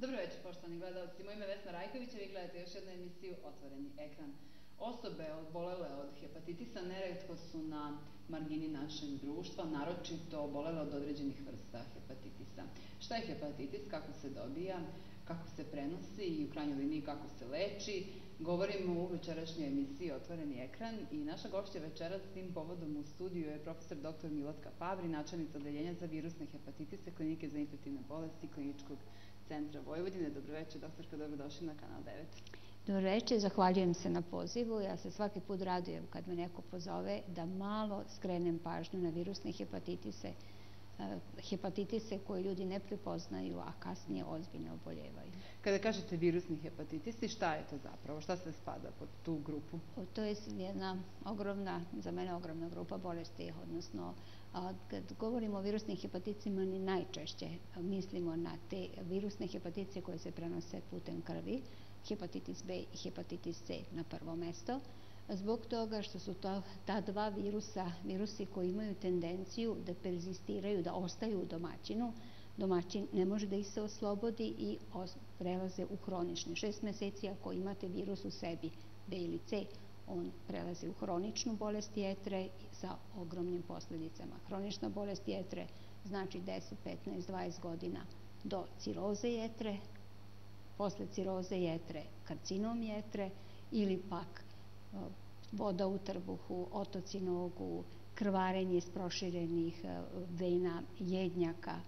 Dobro večer, poštovani gledalci. Moje ime je Vesna Rajković, a vi gledate još jednu emisiju Otvoreni ekran. Osobe obolele od hepatitisa neretko su na margini našeg društva, naročito obolele od određenih vrsta hepatitisa. Šta je hepatitis, kako se dobija, kako se prenosi i u krajnjoj liniji kako se leči, govorimo u večerašnjoj emisiji Otvoreni ekran i naša gošća večeras s tim povodom u studiju je profesor dr. Milotka Pavri, načelnica odeljenja za virusne hepatitise Klinike za infektivne bolesti Kliničkog centra Vojvodine. Dobroveče, doktorka, dobrodošli na kanal 9. Dobroveče, zahvaljujem se na pozivu. Ja se svaki put radujem kad me neko pozove da malo skrenem pažnju na virusne hepatitise, e, hepatitise koje ljudi ne prepoznaju, a kasnije ozbiljno oboljevaju. Kada kažete virusni hepatitisi, šta je to zapravo? Šta se spada pod tu grupu? To je jedna ogromna, za mene ogromna grupa bolesti, odnosno kad govorimo o virusnim hepatiticima, ni najčešće mislimo na te virusne hepatitice koje se prenose putem krvi, hepatitis B i hepatitis C na prvo mesto, zbog toga što su to, ta dva virusa, virusi koji imaju tendenciju da perzistiraju, da ostaju u domaćinu, domaćin ne može da ih se oslobodi i prelaze u hronični. Šest meseci ako imate virus u sebi, B ili C, on prelazi u hroničnu bolest jetre sa ogromnim posledicama. Hronična bolest jetre znači 10, 15, 20 godina do ciroze jetre, posle ciroze jetre karcinom jetre ili pak voda u trbuhu, otoci nogu, krvarenje iz proširenih vena, jednjaka,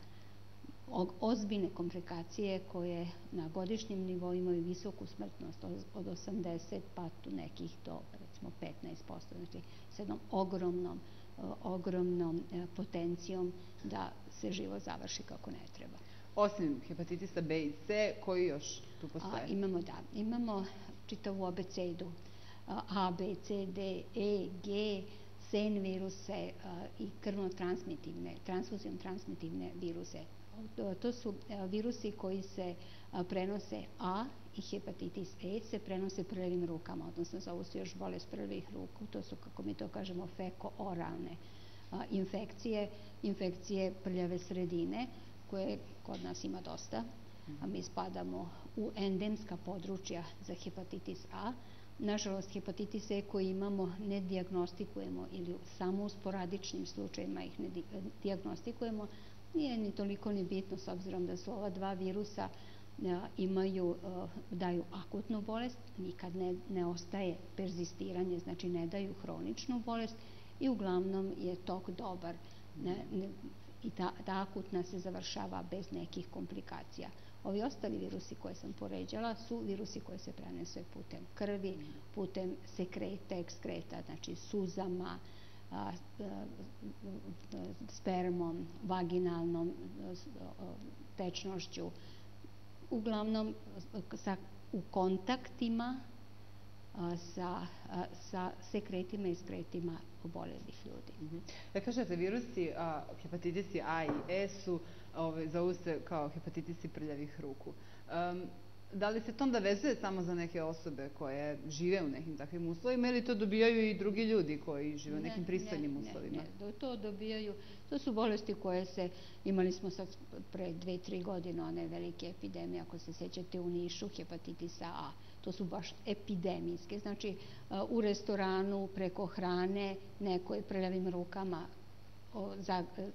ozbiljne komplikacije koje na godišnjem nivou imaju visoku smrtnost od 80 pa tu nekih do recimo 15%, znači s jednom ogromnom, ogromnom e, potencijom da se život završi kako ne treba. Osim hepatitisa B i C, koji još tu postoje? imamo, da, imamo čitavu abecedu A, B, C, D, E, G, sen viruse i krvno-transmitivne, transfuzijom transmitivne viruse to su e, virusi koji se prenose A i hepatitis E se prenose prvim rukama, odnosno zovu se još bolest prvih ruku, to su, kako mi to kažemo, feko-oralne infekcije, infekcije prljave sredine, koje kod nas ima dosta, a mi spadamo u endemska područja za hepatitis A. Nažalost, hepatitis E koji imamo ne diagnostikujemo ili samo u sporadičnim slučajima ih ne diagnostikujemo, Nije ni toliko ni bitno s obzirom da su ova dva virusa imaju, daju akutnu bolest, nikad ne, ne ostaje perzistiranje, znači ne daju hroničnu bolest i uglavnom je tok dobar ne, ne, i ta, ta akutna se završava bez nekih komplikacija. Ovi ostali virusi koje sam poređala su virusi koje se prenese putem krvi, putem sekreta, ekskreta, znači suzama, spermom, vaginalnom tečnošću, uglavnom sa, u kontaktima sa, sa sekretima i skretima obolelih ljudi. Da kažete, virusi, hepatitisi A i E su ove, zovu se kao hepatitisi prljavih ruku. Da li se to onda vezuje samo za neke osobe koje žive u nekim takvim uslovima ili to dobijaju i drugi ljudi koji žive u nekim pristojnim uslovima? Ne, ne, to dobijaju, to su bolesti koje se, imali smo sad pre dve, tri godine one velike epidemije, ako se sećate u Nišu, hepatitisa A. To su baš epidemijske, znači u restoranu preko hrane neko je prljavim rukama za, e,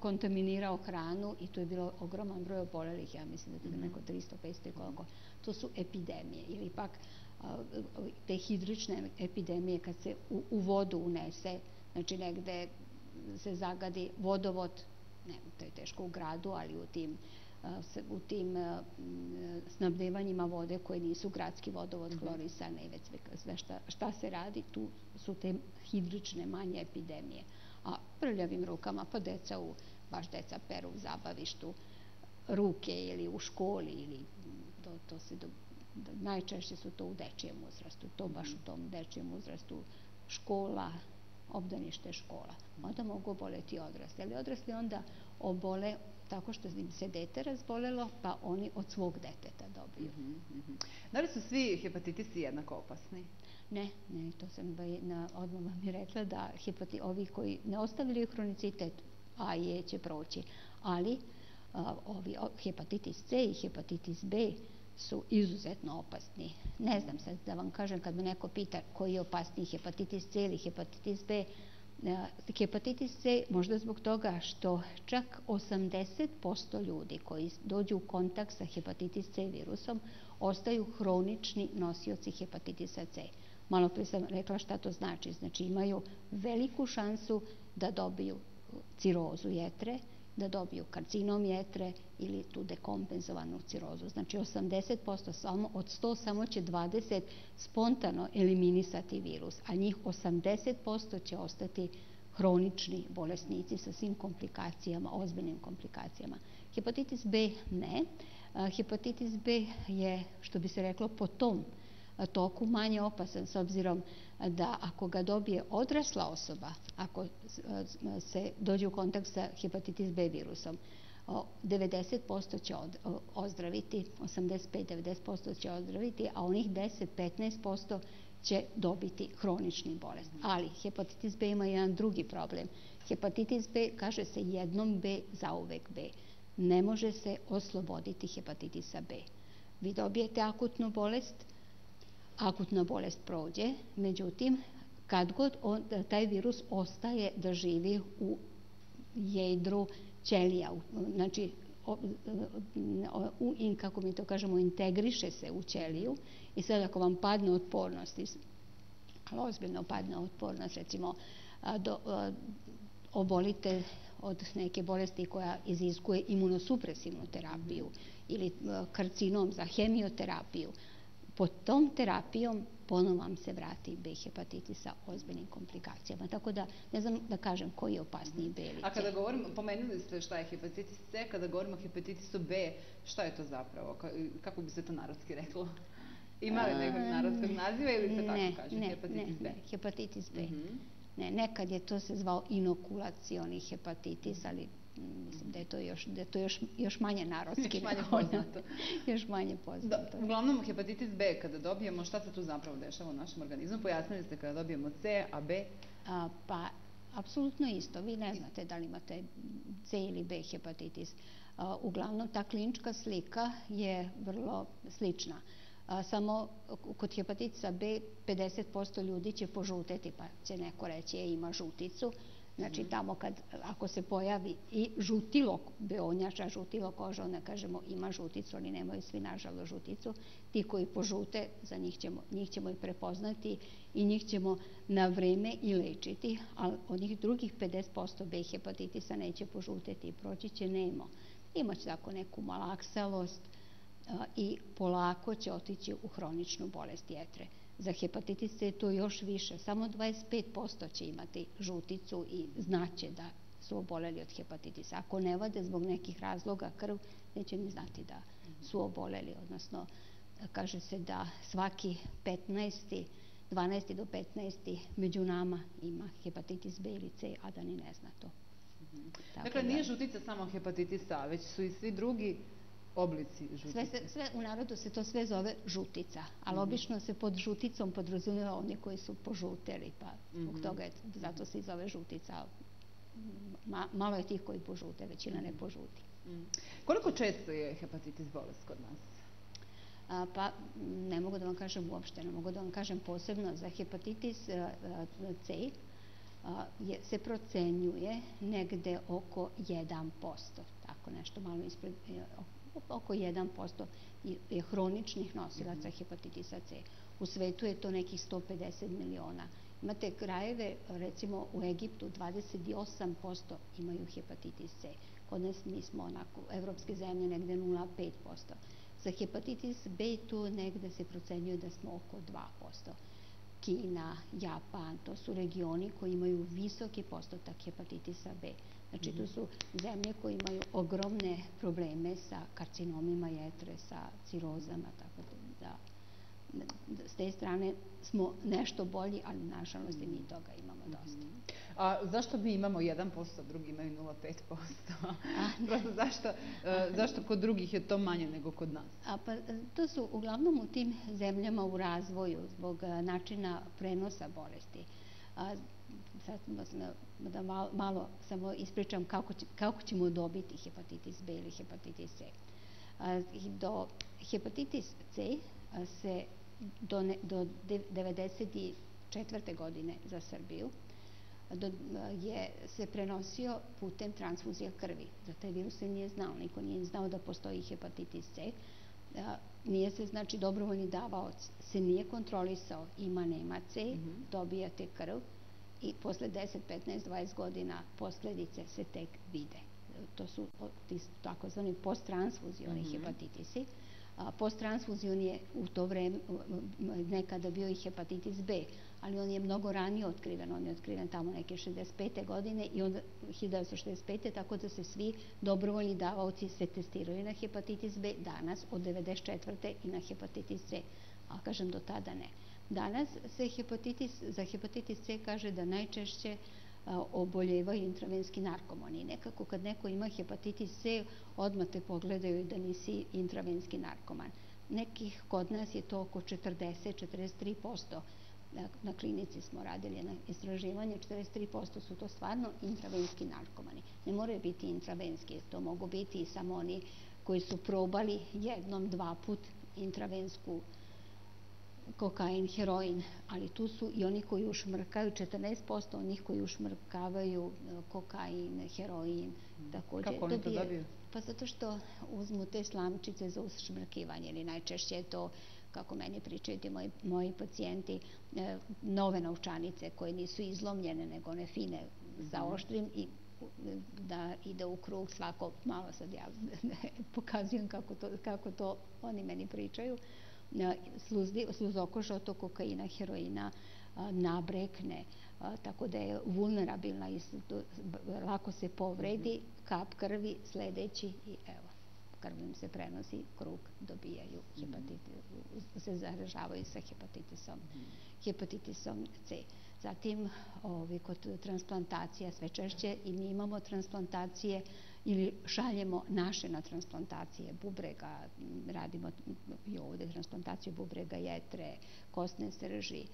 kontaminirao hranu i tu je bilo ogroman broj obolelih, ja mislim da je mhm. neko 300, 500 i koliko. To su epidemije ili pak te hidrične epidemije kad se u, u vodu unese, znači negde se zagadi vodovod, ne, to je teško u gradu, ali u tim u tim snabdevanjima vode koje nisu gradski vodovod mhm. hlorisane i već sve šta, šta se radi, tu su te hidrične manje epidemije a prljavim rukama, pa deca u, baš deca peru u zabavištu, ruke ili u školi ili to, to se do, do, najčešće su to u dečijem uzrastu, to baš u tom dečijem uzrastu škola, obdanište škola. Onda mogu oboleti odrasli, ali odrasli onda obole tako što im se dete razbolelo, pa oni od svog deteta dobiju. Mm -hmm. Da li su svi hepatitisi jednako opasni? Ne, ne, to sam na, odmah vam je rekla da hepati, ovi koji ne ostavljaju hronicitet, A i E će proći, ali ovi, hepatitis C i hepatitis B su izuzetno opasni. Ne znam sad da vam kažem kad me neko pita koji je opasniji hepatitis C ili hepatitis B, hepatitis C možda zbog toga što čak 80% ljudi koji dođu u kontakt sa hepatitis C virusom ostaju hronični nosioci hepatitisa C. Malo pre sam rekla šta to znači. Znači imaju veliku šansu da dobiju cirozu jetre, da dobiju karcinom jetre ili tu dekompenzovanu cirozu. Znači 80% samo, od 100 samo će 20 spontano eliminisati virus, a njih 80% će ostati hronični bolesnici sa svim komplikacijama, ozbiljnim komplikacijama. Hepatitis B ne. Hepatitis B je, što bi se reklo, po tom toku manje opasan s obzirom da ako ga dobije odrasla osoba, ako se dođe u kontakt sa hepatitis B virusom, 90% će ozdraviti, 85-90% će ozdraviti, a onih 10-15% će dobiti hronični bolest. Ali hepatitis B ima jedan drugi problem. Hepatitis B kaže se jednom B za uvek B. Ne može se osloboditi hepatitisa B. Vi dobijete akutnu bolest, akutna bolest prođe, međutim, kad god taj virus ostaje da živi u jedru ćelija, znači u, in, kako mi to kažemo, integriše se u ćeliju i sad ako vam padne otpornost, ali ozbiljno padne otpornost, recimo do, obolite od neke bolesti koja iziskuje imunosupresivnu terapiju ili karcinom za hemioterapiju, pod tom terapijom ponovno vam se vrati B hepatitis sa ozbiljnim komplikacijama. Tako da ne znam da kažem koji je opasniji B ili C. A kada govorimo, pomenuli ste šta je hepatitis C, kada govorimo o hepatitisu B, šta je to zapravo? Kako bi se to narodski reklo? Ima li nekog narodskog naziva ili se ne, tako kaže? Ne, hepatitis ne, B? hepatitis B. -hmm. Ne, nekad je to se zvao inokulacioni hepatitis, ali mislim da je to još, da je to još, još manje narodski. još manje poznato. još manje poznato. Da, uglavnom, hepatitis B kada dobijemo, šta se tu zapravo dešava u našem organizmu? Pojasnili ste kada dobijemo C, a B? A, pa, apsolutno isto. Vi ne znate da li imate C ili B hepatitis. A, uglavnom, ta klinička slika je vrlo slična. A, samo kod hepatitisa B 50% ljudi će požuteti, pa će neko reći je ima žuticu, Znači tamo kad, ako se pojavi i žutilo beonjača, žutilo koža, onda kažemo ima žuticu, oni nemaju svi nažalo žuticu. Ti koji požute, za njih ćemo, njih ćemo i prepoznati i njih ćemo na vreme i lečiti, a onih drugih 50% B hepatitisa neće požuteti i proći će nemo. Imaće tako neku malaksalost a, i polako će otići u hroničnu bolest jetre. Za hepatitis C je to još više. Samo 25% će imati žuticu i znaće da su oboleli od hepatitisa. Ako ne vade zbog nekih razloga krv, neće ni znati da su oboleli. Odnosno, kaže se da svaki 15. 12. do 15. među nama ima hepatitis B ili C, a da ni ne zna to. Mhm. Dakle, nije da- žutica samo hepatitis A, već su i svi drugi oblici žutice? Sve, se, sve, u narodu se to sve zove žutica, ali mm -hmm. obično se pod žuticom podrazumijeva oni koji su požuteli, pa zbog mm -hmm. toga je, zato se i zove žutica. Ma, malo je tih koji požute, većina ne požuti. Mm. Koliko često je hepatitis bolest kod nas? A, pa ne mogu da vam kažem uopšte, ne mogu da vam kažem posebno za hepatitis a, a, C je, se procenjuje negde oko 1%, tako nešto malo ispred, oko 1% je hroničnih nosilaca hepatitisa C. U svetu je to nekih 150 miliona. Imate krajeve, recimo u Egiptu 28% imaju hepatitis C. Kod nas mi smo onako, evropske zemlje negde 0,5%. Za hepatitis B tu negde se procenjuje da smo oko 2%. Kina, Japan, to su regioni koji imaju visoki postotak hepatitisa B. Znači, to su zemlje koje imaju ogromne probleme sa karcinomima jetre, sa cirozama, tako da, da s te strane smo nešto bolji, ali nažalost i mi toga imamo dosta. A zašto mi imamo 1%, drugi imaju 0,5%? Prosto zašto, e, zašto kod drugih je to manje nego kod nas? A pa to su uglavnom u tim zemljama u razvoju zbog e, načina prenosa bolesti. A, sad da malo, malo samo ispričam kako, će, kako ćemo dobiti hepatitis B ili hepatitis C. Do hepatitis C se do, ne, do 94. godine za Srbiju do, je se prenosio putem transfuzija krvi. Za taj virus se nije znao, niko nije znao da postoji hepatitis C. Nije se, znači, dobrovoljni davaoc se nije kontrolisao, ima, nema C, mm -hmm. dobijate krv i posle 10, 15, 20 godina posledice se tek vide. To su takozvani posttransfuzioni mm -hmm. hepatitisi. Posttransfuzion je u to vreme nekada bio i hepatitis B, ali on je mnogo ranije otkriven, on je otkriven tamo neke 65. godine i onda 1965. tako da se svi dobrovoljni davaoci se testiraju na hepatitis B danas od 94. i na hepatitis C, a kažem do tada ne. Danas se hepatitis, za hepatitis C kaže da najčešće oboljevaju intravenski narkomani. Nekako kad neko ima hepatitis C, odmah te pogledaju da nisi intravenski narkoman. Nekih kod nas je to oko 40-43%. Na, klinici smo radili na istraživanje, 43% su to stvarno intravenski narkomani. Ne moraju biti intravenski, to mogu biti i samo oni koji su probali jednom, dva put intravensku kokain, heroin, ali tu su i oni koji ušmrkaju, 14% onih koji ušmrkavaju e, kokain, heroin, takođe. Kako oni to dobiju? Pa zato što uzmu te slamčice za ušmrkivanje ili najčešće je to kako meni pričaju ti moji, moji pacijenti, e, nove naučanice koje nisu izlomljene, nego one fine sa mhm. oštrim i da ide u krug svako, malo sad ja pokazujem kako to, kako to oni meni pričaju, sluzdi, od tog kokaina, heroina, nabrekne, tako da je vulnerabilna i lako se povredi, mhm. kap krvi, sledeći i evo, krv se prenosi, krug dobijaju mhm. hepatitis, se zaražavaju sa hepatitisom, mhm. hepatitisom C. Zatim, ovi, kod transplantacija sve češće i mi imamo transplantacije ili šaljemo naše na transplantacije bubrega, radimo i ovde transplantaciju bubrega, jetre, kostne srži,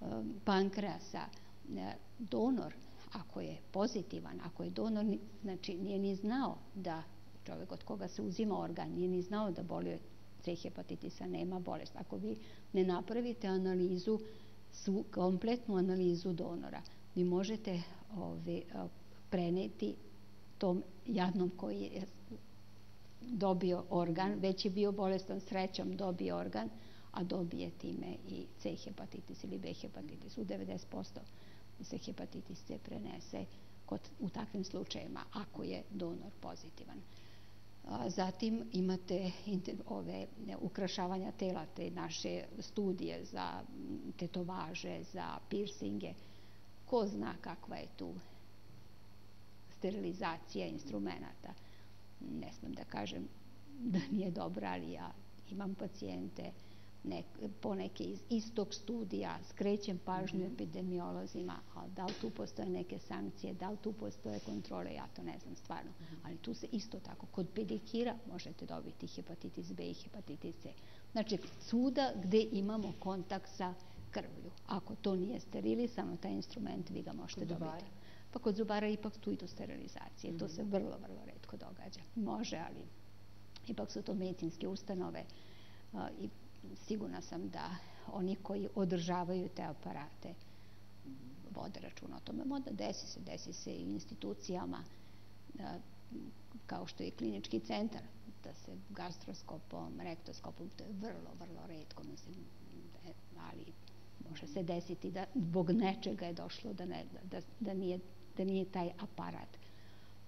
um, pankreasa. E, donor, ako je pozitivan, ako je donor, znači nije ni znao da čovek od koga se uzima organ, nije ni znao da boli od C hepatitisa, nema bolest. Ako vi ne napravite analizu, svu kompletnu analizu donora, vi možete preneti tom jadnom koji je dobio organ, već je bio bolestan srećom, dobio organ, a dobije time i C hepatitis ili B hepatitis. U 90% se hepatitis C prenese kod, u takvim slučajima ako je donor pozitivan. Zatim imate ove ukrašavanja tela, te naše studije za tetovaže, za piercinge. Ko zna kakva je tu sterilizacija instrumenta. Ne smem da kažem da nije dobra, ali ja imam pacijente nek, poneke iz istog studija, skrećem pažnju -hmm. epidemiolozima, ali da li tu postoje neke sankcije, da li tu postoje kontrole, ja to ne znam stvarno. -hmm. Ali tu se isto tako, kod pedikira možete dobiti hepatitis B i hepatitis C. Znači, svuda gde imamo kontakt sa krvlju. Ako to nije sterilisano, taj instrument vi ga možete dobiti. Pa kod zubara ipak tu i do sterilizacije. To se vrlo, vrlo redko događa. Može, ali ipak su to medicinske ustanove i sigurna sam da oni koji održavaju te aparate vode računa o tome. Moda desi se, desi se i institucijama kao što je klinički centar, da se gastroskopom, rektoskopom, to je vrlo, vrlo redko, mislim, ali može se desiti da zbog nečega je došlo da, ne, da, da nije da nije taj aparat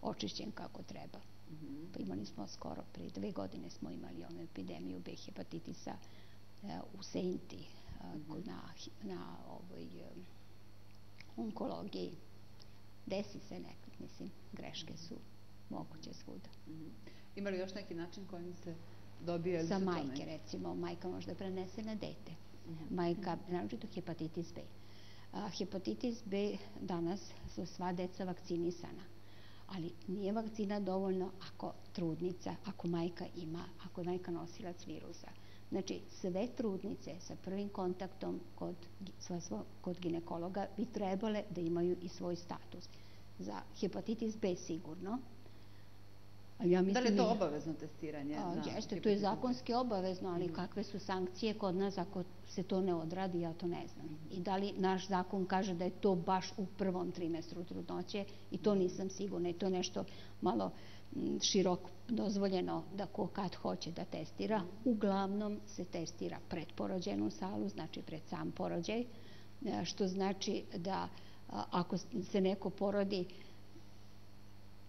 očišćen kako treba. Mm -hmm. Pa imali smo skoro, pre dve godine smo imali onu epidemiju B hepatitisa uh, u Senti, mm -hmm. na, na ovoj um, onkologiji. Desi se nekad, mislim, greške su moguće svuda. Ima li još neki način kojim se dobije... Sa majke, recimo, majka može da prenese na dete. Majka, naročito hepatitis B. Hepatitis B danas su sva deca vakcinisana, ali nije vakcina dovoljno ako trudnica, ako majka ima, ako je majka nosilac virusa. Znači, sve trudnice sa prvim kontaktom kod, kod ginekologa bi trebale da imaju i svoj status. Za hepatitis B sigurno, Ja mislim, da li je to obavezno testiranje? A, jeste, to je zakonski obavezno, ali mm. kakve su sankcije kod nas ako se to ne odradi, ja to ne znam. Mm. I da li naš zakon kaže da je to baš u prvom trimestru trudnoće i to nisam sigurna i to je nešto malo širok dozvoljeno da ko kad hoće da testira. Uglavnom se testira pred porođenu salu, znači pred sam porođaj, e, što znači da ako se neko porodi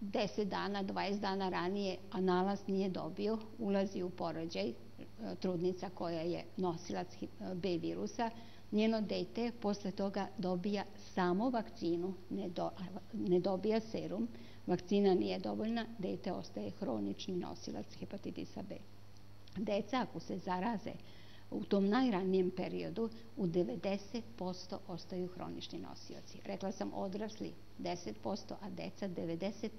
10 dana, 20 dana ranije, a nalaz nije dobio, ulazi u porođaj e, trudnica koja je nosilac B virusa, njeno dete posle toga dobija samo vakcinu, ne, do, ne dobija serum, vakcina nije dovoljna, dete ostaje hronični nosilac hepatitisa B. Deca ako se zaraze u tom najranijem periodu u 90% ostaju hronični nosioci. Rekla sam odrasli 10%, a deca 90%.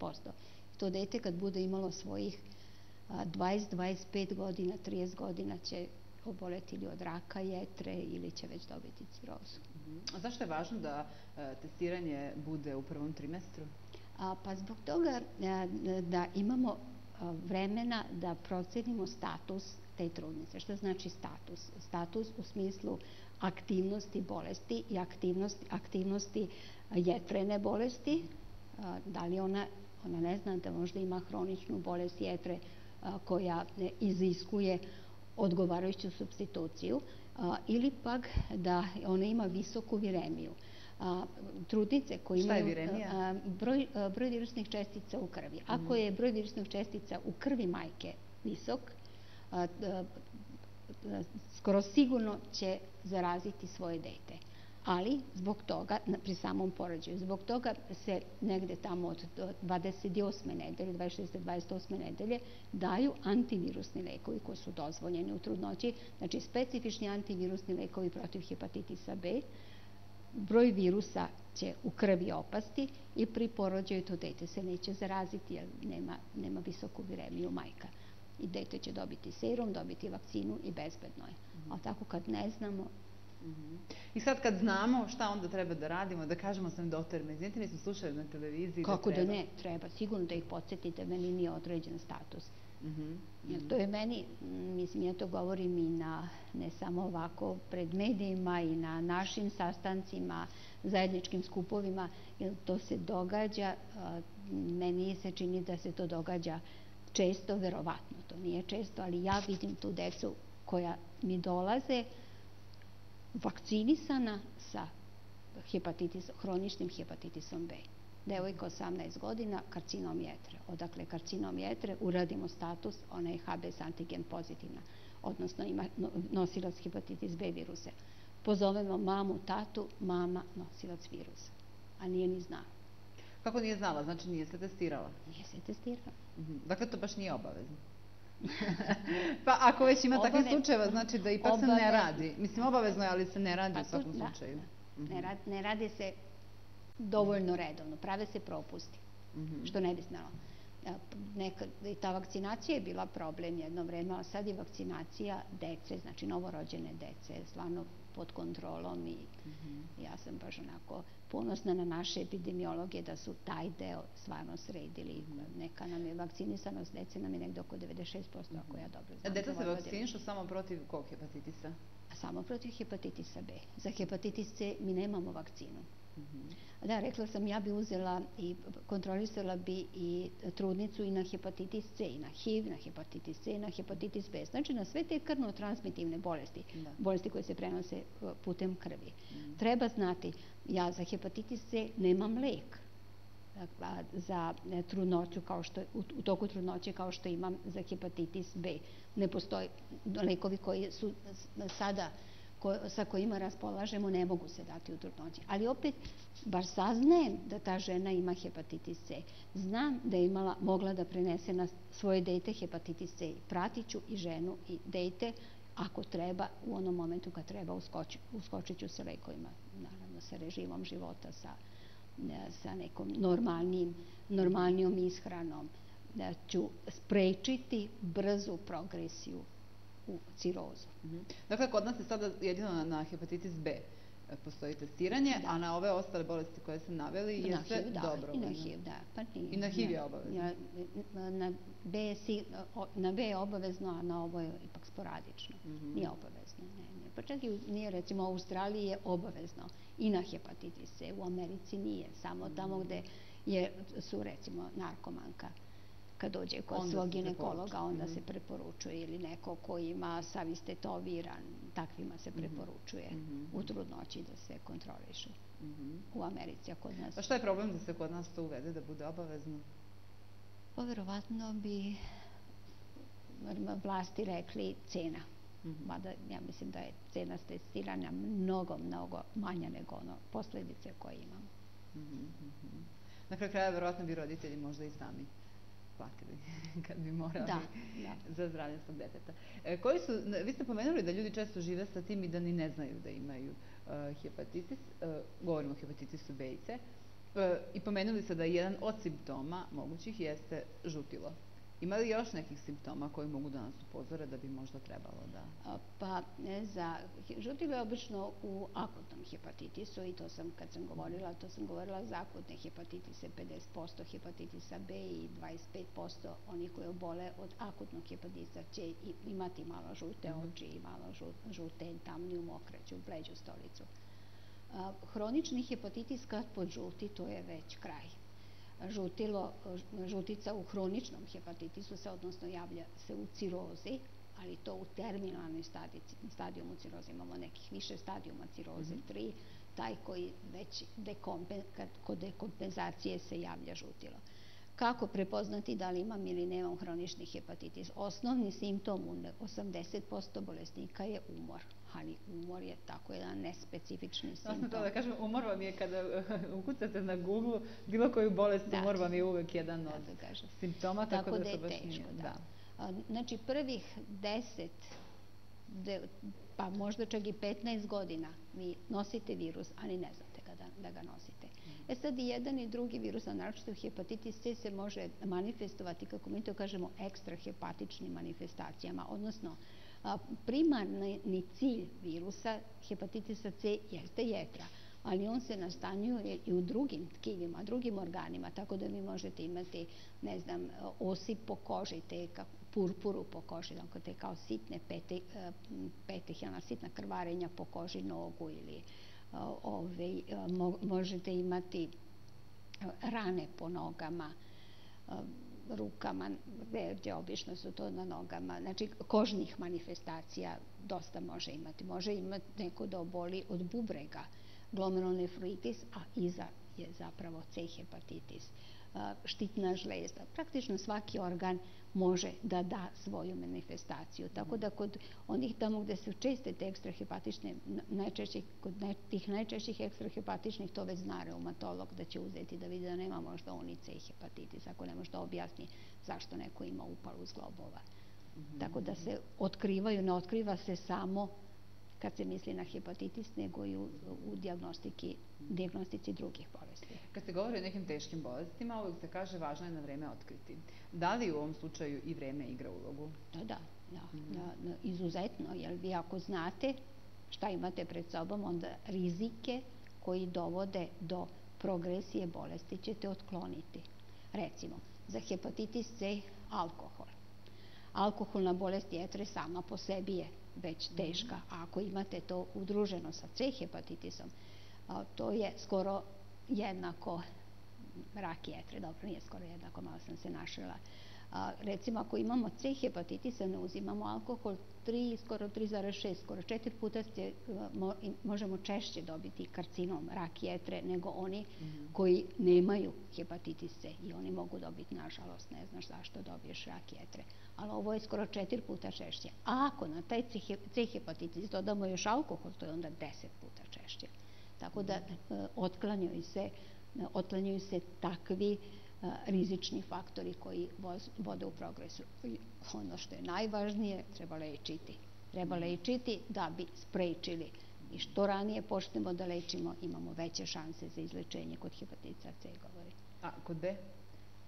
To dete kad bude imalo svojih 20-25 godina, 30 godina će oboleti ili od raka jetre ili će već dobiti cirozu. A zašto je važno da e, testiranje bude u prvom trimestru? A, pa zbog toga e, da imamo vremena da procenimo status te trudnice. Što znači status? Status u smislu aktivnosti bolesti i aktivnosti, aktivnosti jetrene bolesti. Da li ona, ona ne zna da možda ima hroničnu bolest jetre koja iziskuje odgovarajuću substituciju ili pak da ona ima visoku viremiju. Trudnice koje imaju broj, broj virusnih čestica u krvi. Ako mhm. je broj virusnih čestica u krvi majke visok, skoro sigurno će zaraziti svoje dete. Ali, zbog toga, pri samom porođaju, zbog toga se negde tamo od 28. nedelje, 26. 28. nedelje daju antivirusni lekovi koji su dozvoljeni u trudnoći, znači specifični antivirusni lekovi protiv hepatitisa B, broj virusa će u krvi opasti i pri porođaju to dete se neće zaraziti jer nema, nema visoku viremiju majka i dete će dobiti serum, dobiti vakcinu i bezbedno je. A tako kad ne znamo, mhm. I sad kad znamo šta onda treba da radimo, da kažemo sam doterima, izvinite mi smo slušali na televiziji Kako da treba. da ne, treba, sigurno da ih podsjetite, meni nije određen status. Mm -hmm. Jer to je meni, mislim, ja to govorim i na, ne samo ovako pred medijima i na našim sastancima, zajedničkim skupovima, jer to se događa, meni se čini da se to događa često, verovatno to nije često, ali ja vidim tu decu koja mi dolaze vakcinisana sa hepatitis, hroničnim hepatitisom B. Devojka 18 godina, karcinom jetre. Odakle karcinom jetre, uradimo status, ona je HBS antigen pozitivna, odnosno ima nosilac hepatitis B viruse. Pozovemo mamu, tatu, mama nosilac virusa, a nije ni znala. Kako nije znala? Znači nije se testirala? Nije se testirala. Mhm. Dakle, to baš nije obavezno. pa ako već ima takvih slučajeva, znači da ipak se ne radi. Mislim, obavezno je, ali se ne radi pa, u svakom da, slučaju. Da. Ne, radi, ne radi se dovoljno redovno, prave se propusti, mm -hmm. što ne bi smelo. Nekad, I ta vakcinacija je bila problem jedno vreme, a sad je vakcinacija dece, znači novorođene dece, stvarno pod kontrolom i mm -hmm. ja sam baš onako ponosna na naše epidemiologe da su taj deo stvarno sredili. Mm -hmm. Neka nam je vakcinisanost dece nam je nekde oko 96%, mm -hmm. ako ja dobro znam. Deca se vakcinišu samo protiv kog hepatitisa? Samo protiv hepatitisa B. Za hepatitis C mi nemamo vakcinu. -hmm. Da, rekla sam, ja bi uzela i kontrolisala bi i trudnicu i na hepatitis C, i na HIV, na hepatitis C, na hepatitis B. Znači na sve te krvno-transmitivne bolesti, da. bolesti koje se prenose uh, putem krvi. Mm. Treba znati, ja za hepatitis C nemam lek za e, trudnoću kao što u, u toku trudnoće kao što imam za hepatitis B. Ne postoji lekovi koji su sada sa kojima raspolažemo ne mogu se dati u trudnoći. Ali opet, bar saznajem da ta žena ima hepatitis C. Znam da je imala, mogla da prenese na svoje dete hepatitis C. Pratit ću i ženu i dete ako treba, u onom momentu kad treba uskoči, uskočit ću sa lekovima, naravno sa režimom života, sa, sa nekom normalnim, normalnijom ishranom, da ću sprečiti brzu progresiju u cirozu. Mhm. Dakle, kod nas je sada jedino na, na hepatitis B e, postoji testiranje, da. a na ove ostale bolesti koje ste naveli je na sve HIV, da, dobro. I na HIV, da. Pa nije, I na HIV je obavezno. Na, na, B na B je obavezno, a na ovo je ipak sporadično. Mm -hmm. Nije obavezno. Ne, ne. Pa čak i nije, recimo, u Australiji je obavezno i na hepatitis C. U Americi nije. Samo tamo gde je, su, recimo, narkomanka kad dođe kod onda svog ginekologa, onda mm se preporučuje ili neko ko ima sav istetoviran, takvima se mhm. preporučuje mm -hmm. u trudnoći da se kontrolišu. Mm -hmm. U Americi, a kod nas... A šta je problem da se kod nas to uvede, da bude obavezno? Pa verovatno bi vlasti rekli cena. Mada ja mislim da je cena testiranja mnogo, mnogo manja nego ono posledice koje imamo. Na kraju kraja verovatno bi roditelji možda i sami platili kad bi morali da, da. za zdravlje svog deteta. E, koji su, vi ste pomenuli da ljudi često žive sa tim i da ni ne znaju da imaju uh, hepatitis, uh, govorimo o hepatitisu B i C, uh, i pomenuli ste da jedan od simptoma mogućih jeste žutilo. Ima li još nekih simptoma koji mogu da nas upozore da bi možda trebalo da... Pa, ne, za, žutilo je obično u akutnom hepatitisu i to sam, kad sam govorila, to sam govorila za akutne hepatitise, 50% hepatitisa B i 25% onih koji obole od akutnog hepatitisa će imati malo žute -hmm. oči i malo žute tamniju mokraću, bleđu stolicu. Hronični hepatitis kad podžuti, to je već kraj žutilo, žutica u hroničnom hepatitisu se odnosno javlja se u cirozi, ali to u terminalnoj stadijumu ciroze. Imamo nekih više stadijuma ciroze, mm -hmm. tri, taj koji već dekompen, kad, kod dekompenzacije se javlja žutilo. Kako prepoznati da li imam ili nemam hronični hepatitis? Osnovni simptom u 80% bolesnika je umor ali umor je tako jedan nespecifični simptom. Jasno to da kažem, umor vam je kada ukucate na Google bilo koju bolest, da. umor vam je uvek jedan da, od da, da simptoma, tako, tako da, da je to baš teško, nije. Da. da. Znači, prvih deset, de, pa možda čak i 15 godina vi nosite virus, ali ne znate ga da, da ga nosite. E sad i jedan i drugi virus, a naročito hepatitis C se može manifestovati, kako mi to kažemo, ekstra hepatičnim manifestacijama, odnosno primarni cilj virusa hepatitisa C jeste jetra, ali on se nastanjuje i u drugim tkivima, drugim organima, tako da vi možete imati, ne znam, osip po koži, te purpuru po koži, dakle te kao sitne pete, petehilna sitna krvarenja po koži nogu ili ove, možete imati rane po nogama, rukama, gde obično su to na nogama, znači kožnih manifestacija dosta može imati. Može imati neko da oboli od bubrega, glomerulonefritis, a iza je zapravo C hepatitis štitna žlezda. Praktično svaki organ može da da svoju manifestaciju. Tako da kod onih tamo gde su česte te ekstrahepatične, najčešće, kod naj, tih najčešćih ekstrahepatičnih to već zna reumatolog da će uzeti da vidi da nema možda onice i hepatitis, ako ne može da objasni zašto neko ima upalu zglobova. Mm -hmm. Tako da se otkrivaju, ne otkriva se samo kad se misli na hepatitis, nego i u, diagnostici drugih bolesti. Kad se govori o nekim teškim bolestima, uvijek se kaže važno je na vreme otkriti. Da li u ovom slučaju i vreme igra ulogu? Da, da, da, mm -hmm. da, da izuzetno, jer vi ako znate šta imate pred sobom, onda rizike koji dovode do progresije bolesti ćete otkloniti. Recimo, za hepatitis C alkohol. Alkoholna bolest jetre sama po sebi je već teška. A ako imate to udruženo sa C hepatitisom, to je skoro jednako rak jetre, dobro, nije skoro jednako, malo sam se našela. A, recimo, ako imamo C hepatitisa, ne uzimamo alkohol, 3, skoro 3,6, skoro 4 puta ste, mo, možemo češće dobiti karcinom, rak jetre, nego oni mm -hmm. koji nemaju hepatitis C i oni mogu dobiti, nažalost, ne znaš zašto dobiješ rak jetre. Ali ovo je skoro 4 puta češće. A ako na taj C hepatitis dodamo još alkohol, to je onda 10 puta češće. Tako da mhm. e, otklanjaju se, otklanjaju se takvi rizični faktori koji vode u progresu. Ono što je najvažnije, treba lečiti. Treba lečiti da bi sprečili i što ranije počnemo da lečimo, imamo veće šanse za izlečenje kod hepatitisa C, govori. A kod B?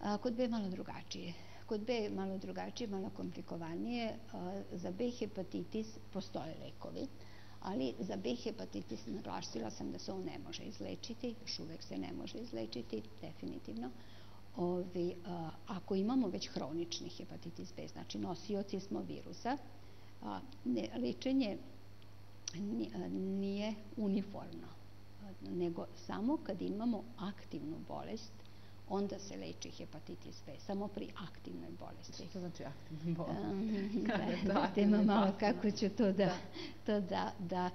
A, kod B je malo drugačije. Kod B je malo drugačije, malo komplikovanije. Za B hepatitis postoje lekovi, ali za B hepatitis naglasila sam da se on ne može izlečiti, još uvek se ne može izlečiti, definitivno. Ovi, ako imamo već hronični hepatitis B, znači nosioci smo virusa, a, ne, lečenje nije uniformno, nego samo kad imamo aktivnu bolest, onda se leči hepatitis B, samo pri aktivnoj bolesti. Što znači aktivna bolest? da, da, tema malo kako ću to da, da. to da, da,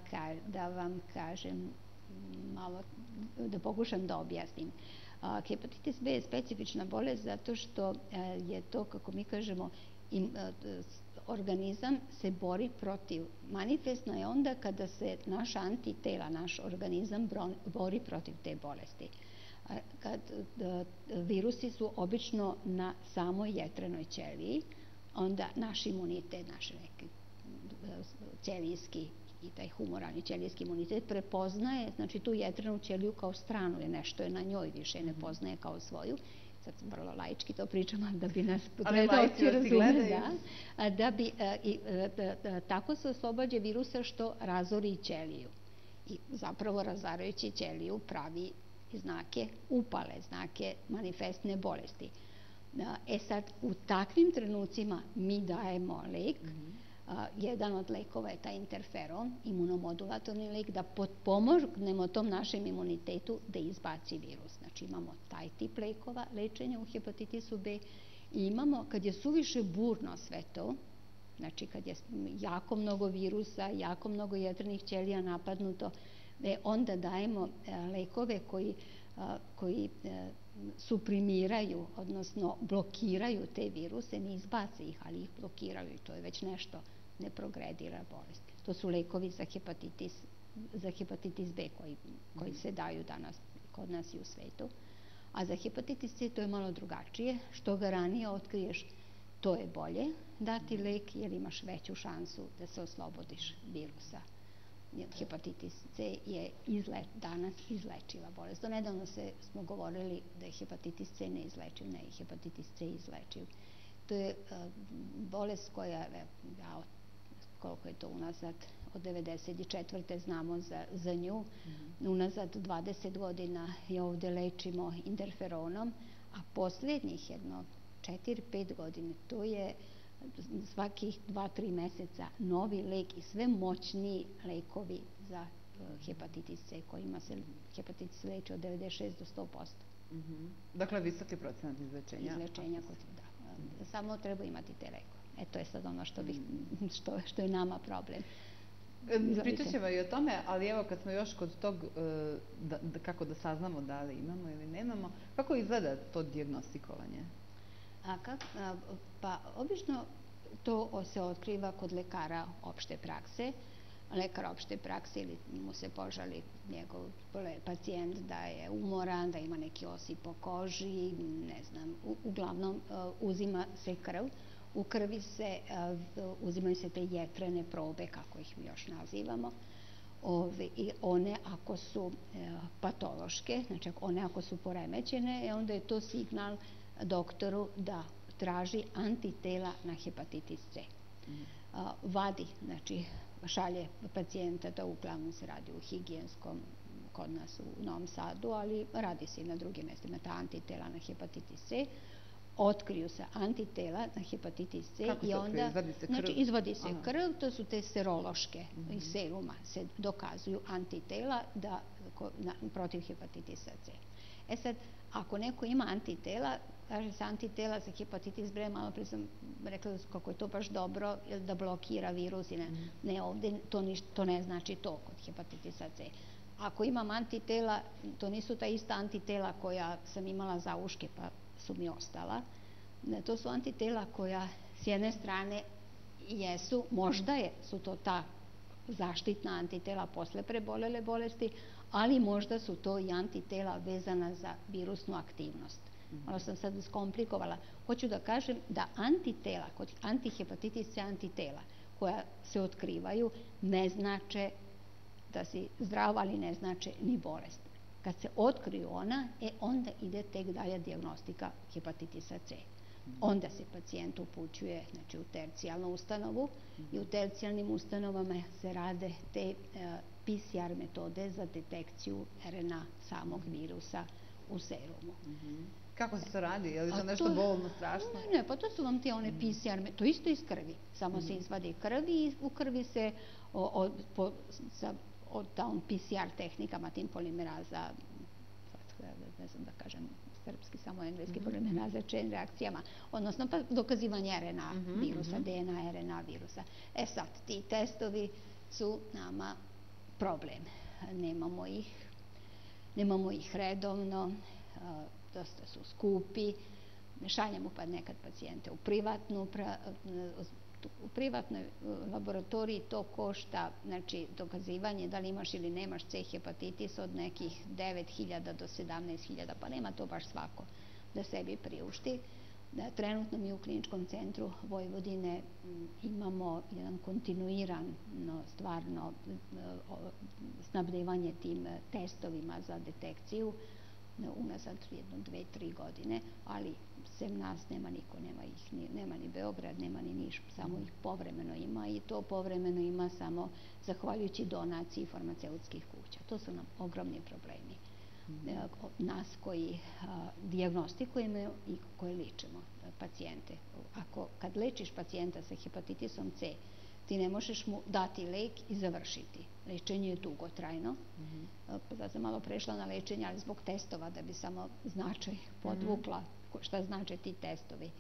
da vam kažem malo, da pokušam da objasnim. A, hepatitis B je specifična bolest zato što a, je to, kako mi kažemo, a, organizam se bori protiv. Manifestno je onda kada se naš antitela, naš organizam bori protiv te bolesti. Kad virusi su obično na samoj jetrenoj ćeliji, onda naš imunitet, naš neki ćelijski i taj humoralni ćelijski imunitet prepoznaje, znači tu jetrenu ćeliju kao stranu je nešto je na njoj više ne poznaje kao svoju. Sad vrlo laički to pričam, da bi nas gledalci razumeli, da, da bi, i, da, da, tako se oslobađa virusa što razori ćeliju. I zapravo razarajući ćeliju pravi znake upale, znake manifestne bolesti. E sad, u takvim trenucima mi dajemo lek, mm -hmm jedan od lekova je taj interferon, imunomodulatorni lek, da pomognemo tom našem imunitetu da izbaci virus. Znači imamo taj tip lekova lečenja u hepatitisu B i imamo, kad je suviše burno sve to, znači kad je jako mnogo virusa, jako mnogo jedrnih ćelija napadnuto, da onda dajemo e, lekove koji, koji e, suprimiraju, odnosno blokiraju te viruse, ne izbace ih, ali ih blokiraju i to je već nešto ne progredira bolest. To su lekovi za hepatitis, za hepatitis B koji, koji se daju danas kod nas i u svetu. A za hepatitis C to je malo drugačije. Što ga ranije otkriješ, to je bolje dati lek jer imaš veću šansu da se oslobodiš virusa. Hepatitis C je izle, danas izlečiva bolest. Do nedavno se, smo govorili da je hepatitis C neizlečiv, ne, hepatitis C izlečiv. To je uh, bolest koja, ja koliko je to unazad, od 94. znamo za, za nju. Mm -hmm. Unazad 20 godina je ovde lečimo interferonom, a poslednjih jedno 4-5 godine to je svakih 2-3 meseca novi lek i sve moćniji lekovi za uh, hepatitis C kojima se hepatitis leči od 96 do 100%. Mm -hmm. Dakle, visoki procenat izlečenja. Izlečenja, kod, da. Mm -hmm. Samo treba imati te lekove. E, to je sad ono što, bih, što, što je nama problem. E, pričat ćemo i o tome, ali evo kad smo još kod tog e, da, da, kako da saznamo da li imamo ili nemamo, kako izgleda to diagnostikovanje? A, kak, a, pa obično to se otkriva kod lekara opšte prakse. Lekar opšte prakse ili mu se požali njegov pacijent da je umoran, da ima neki osip po koži, ne znam, u, uglavnom uzima se krv U krvi se, uzimaju se te jetrene probe, kako ih mi još nazivamo, ove, i one ako su e, patološke, znači one ako su poremećene, e, onda je to signal doktoru da traži antitela na hepatitis C. Mm. A, vadi, znači šalje pacijenta, to uglavnom se radi u higijenskom kod nas u Novom Sadu, ali radi se i na drugim mestima ta antitela na hepatitis C otkriju se antitela na hepatitis C Kako i onda izvadi se krv? Znači, izvadi se Aha. krv, to su te serološke mm -hmm. iz seruma se dokazuju antitela da, na, protiv hepatitisa C. E sad, ako neko ima antitela, kaže se antitela za hepatitis B, malo pre sam rekla kako je to baš dobro da blokira virus i ne, mm. ne ovde to, niš, to ne znači to kod hepatitisa C. Ako imam antitela, to nisu ta ista antitela koja sam imala za uške, pa su mi ostala. To su antitela koja s jedne strane jesu, možda je, su to ta zaštitna antitela posle prebolele bolesti, ali možda su to i antitela vezana za virusnu aktivnost. Mhm. Malo sam sad skomplikovala. Hoću da kažem da antitela, kod antihepatitis C antitela, koja se otkrivaju, ne znače da si zdrav, ali ne znače ni bolest. Kad se otkriju ona, e onda ide tek dalje diagnostika hepatitisa C. Onda se pacijent upućuje znači, u tercijalnu ustanovu i u tercijalnim ustanovama se rade te e, PCR metode za detekciju RNA samog virusa u serumu. Kako se to radi? Je li to nešto bolno, strašno? Ne, ne, pa to su vam ti one PCR, to isto iz krvi. Samo se izvadi krvi i u krvi se o, po, sa o tom PCR tehnikama, tim polimeraza, ne znam da kažem srpski, samo engleski polimeraza, chain reakcijama, odnosno pa dokazivanje RNA virusa, DNA RNA virusa. E sad, ti testovi su nama problem. Nemamo ih, nemamo ih redovno, dosta su skupi, šaljemo pa nekad pacijente u privatnu, u privatnoj laboratoriji to košta, znači dokazivanje da li imaš ili nemaš C hepatitis od nekih 9000 do 17000, pa nema to baš svako da sebi priušti. Da, trenutno mi u kliničkom centru Vojvodine imamo jedan kontinuirano stvarno snabdevanje tim testovima za detekciju unazad jedno, dve, tri godine, ali sem nas nema niko, nema ih, nema ni Beograd, nema ni Niš, samo ih povremeno ima i to povremeno ima samo zahvaljujući donaciji farmaceutskih kuća. To su nam ogromni problemi. E, nas koji diagnostikujemo i koji ličimo pacijente. Ako, kad lečiš pacijenta sa hepatitisom C, ti ne možeš mu dati lek i završiti. Lečenje je dugotrajno. Mm -hmm. Da sam malo prešla na lečenje, ali zbog testova, da bi samo značaj podvukla šta znače ti testovi.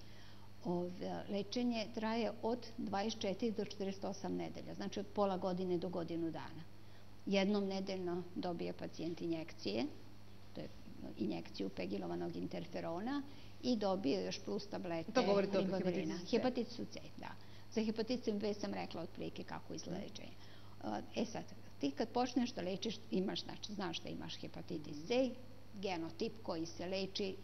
Ove, lečenje traje od 24 do 48 nedelja, znači od pola godine do godinu dana. Jednom nedeljno dobije pacijent injekcije, to je injekciju pegilovanog interferona i dobije još plus tablete to govorite o hepatitisu C. Hepatitisu C, da. Za hepatitisom B sam rekla otprilike kako izgleda lečenje. E sad, ti kad počneš da lečiš, imaš, znači, znaš da imaš hepatitis C, genotip koji se leči,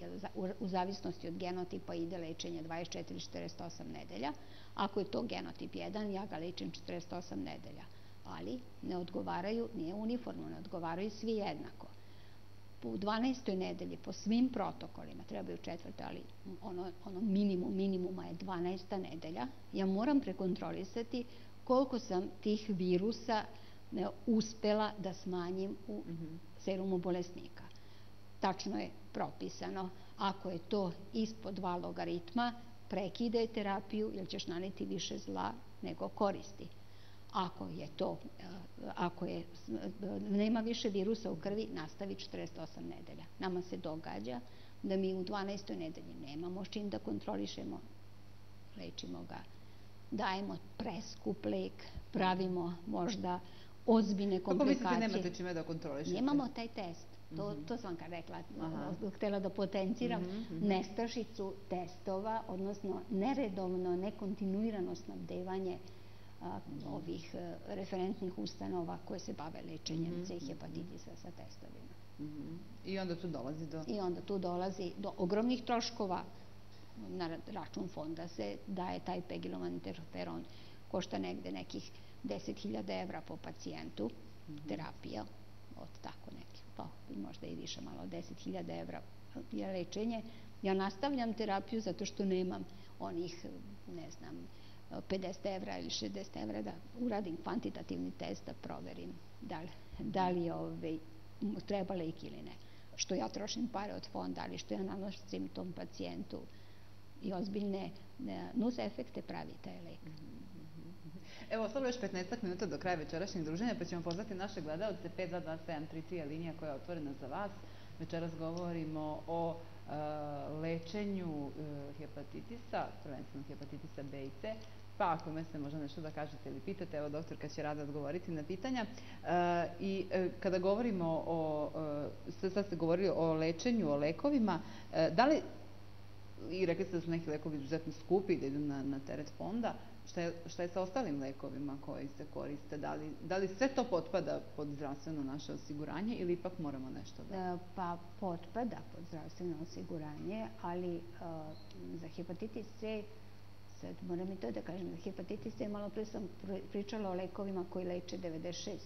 u zavisnosti od genotipa ide lečenje 24-48 nedelja. Ako je to genotip 1, ja ga lečim 48 nedelja. Ali ne odgovaraju, nije uniformno, ne odgovaraju svi jednako. U 12. nedelji, po svim protokolima, trebaju četvrte, ali ono, ono minimum minimuma je 12. nedelja, ja moram prekontrolisati koliko sam tih virusa uspela da smanjim u serumu bolesnika tačno je propisano. Ako je to ispod dva logaritma, prekidaj terapiju jer ćeš naneti više zla nego koristi. Ako je to, eh, ako je, nema više virusa u krvi, nastavi 48 nedelja. Nama se događa da mi u 12. nedelji nemamo s čim da kontrolišemo, lečimo ga, dajemo preskup lek, pravimo možda ozbiljne komplikacije. Kako mislite nemate čime da kontrolišete? Nemamo taj test. To, mhm. to sam kad rekla, Aha. htela da potenciram, mm -hmm. nestašicu testova, odnosno neredovno, nekontinuirano snabdevanje ovih e, referentnih ustanova koje se bave lečenjem mm -hmm. C hepatitisa sa testovima. Mm -hmm. I onda tu dolazi do... I onda tu dolazi do ogromnih troškova na račun fonda se daje taj pegilovan interferon košta negde nekih 10.000 evra po pacijentu, mm -hmm. terapija od tako nekih pa možda i više malo, 10.000 evra je lečenje. Ja nastavljam terapiju zato što nemam onih, ne znam, 50 evra ili 60 evra da uradim kvantitativni test da proverim da li, da li je ovaj, treba lek ili ne. Što ja trošim pare od fonda, ali što ja nanosim tom pacijentu i ozbiljne nus efekte pravi taj lek. Evo, ostalo još 15 minuta do kraja večerašnjeg druženja, pa ćemo pozvati naše gledalce 522733 je linija koja je otvorena za vas. Večeras govorimo o uh, lečenju uh, hepatitisa, prvenstveno hepatitisa B i C, pa ako me se možda nešto da kažete ili pitate, evo doktorka će rada odgovoriti na pitanja. Uh, I uh, kada govorimo o, uh, sad ste govorili o lečenju, o lekovima, da li, i rekli ste da su neki lekovi izuzetno skupi, da idu na, na teret fonda, Šta je, šta je sa ostalim lekovima koji se koriste? Da li, da li sve to potpada pod zdravstveno naše osiguranje ili ipak moramo nešto da... E, pa potpada pod zdravstveno osiguranje, ali za hepatitis C sad moram i to da kažem, za hepatitis C malo pre sam pričala o lekovima koji leče 96-100%.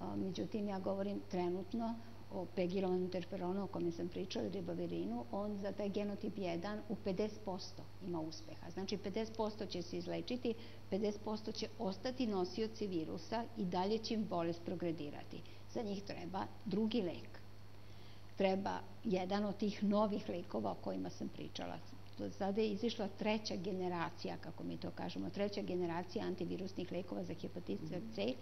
Uh, međutim, ja govorim trenutno o pegilovanom interferonu o kome sam pričala, ribavirinu, on za taj genotip 1 u 50% ima uspeha. Znači 50% će se izlečiti, 50% će ostati nosioci virusa i dalje će im bolest progredirati. Za njih treba drugi lek. Treba jedan od tih novih lekova o kojima sam pričala. Sada je izišla treća generacija, kako mi to kažemo, treća generacija antivirusnih lekova za hepatitis C,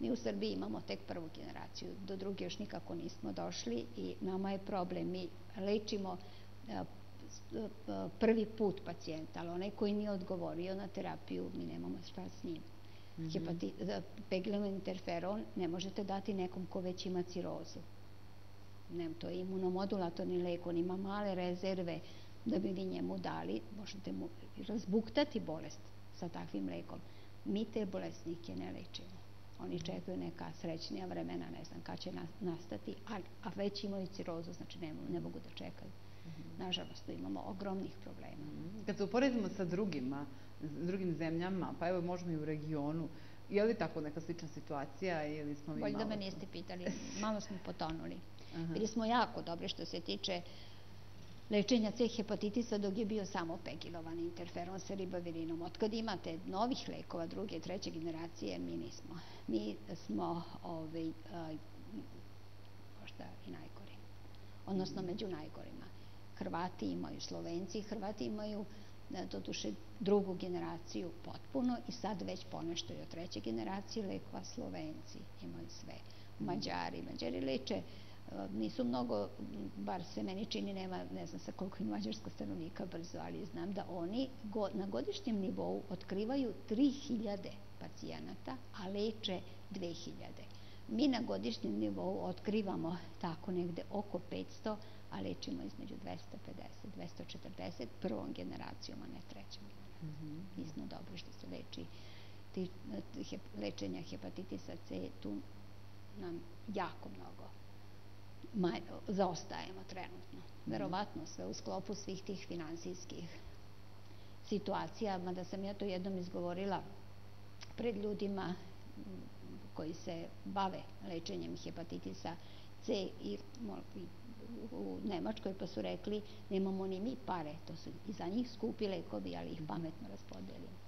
Mi u Srbiji imamo tek prvu generaciju, do druge još nikako nismo došli i nama je problem. Mi lečimo prvi put pacijenta, ali onaj koji nije odgovorio na terapiju, mi nemamo šta s njim. Mm -hmm. interferon ne možete dati nekom ko već ima cirozu. To je imunomodulatorni lek, on ima male rezerve da bi vi njemu dali, možete mu razbuktati bolest sa takvim lekom. Mi te bolesnike ne lečimo. Oni čekaju neka srećnija vremena, ne znam kada će nastati, a, a već imaju cirozu, znači ne, ne mogu da čekaju. Mhm. Nažalost, tu imamo ogromnih problema. Mhm. Kad se uporedimo sa drugima, drugim zemljama, pa evo možemo i u regionu, je li tako neka slična situacija ili smo mi Bolje da me niste pitali, malo smo potonuli. Aha. Bili smo jako dobri što se tiče lečenja C hepatitisa dok je bio samo pegilovan interferon sa ribavirinom. Otkad imate novih lekova druge i treće generacije, mi nismo. Mi smo ovaj, možda i najgori. Odnosno među najgorima. Hrvati imaju, Slovenci, Hrvati imaju doduše drugu generaciju potpuno i sad već ponešto i od treće generacije lekova Slovenci imaju sve. Mađari, Mađari leče nisu mnogo, bar se meni čini, nema, ne znam sa koliko ima mađarsko stanovnika brzo, ali znam da oni go, na godišnjem nivou otkrivaju 3000 pacijenata, a leče 2000. Mi na godišnjem nivou otkrivamo tako negde oko 500, a lečimo između 250, 240 prvom generacijom, a ne trećom generacijom. Mm -hmm. Mi smo dobri što se leči ti, lečenja hepatitisa C, tu nam jako mnogo zaostajemo trenutno. Mhm. Verovatno sve u sklopu svih tih finansijskih situacija, mada sam ja to jednom izgovorila pred ljudima koji se bave lečenjem hepatitisa C i u Nemačkoj pa su rekli nemamo ni mi pare, to su i za njih skupi lekovi, ali ih pametno raspodelimo.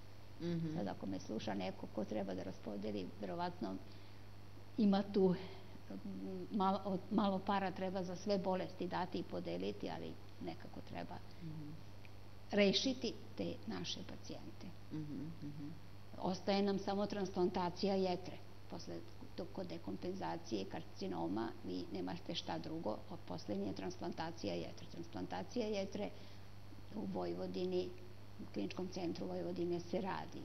Mm -hmm. Sad ako me sluša neko ko treba da raspodeli, verovatno ima tu malo, malo para treba za sve bolesti dati i podeliti, ali nekako treba mm -hmm. rešiti te naše pacijente. Mm -hmm. Ostaje nam samo transplantacija jetre. Posle kod dekompenzacije karcinoma vi nemate šta drugo, od poslednje transplantacija jetre. Transplantacija jetre u Vojvodini, u kliničkom centru Vojvodine se radi.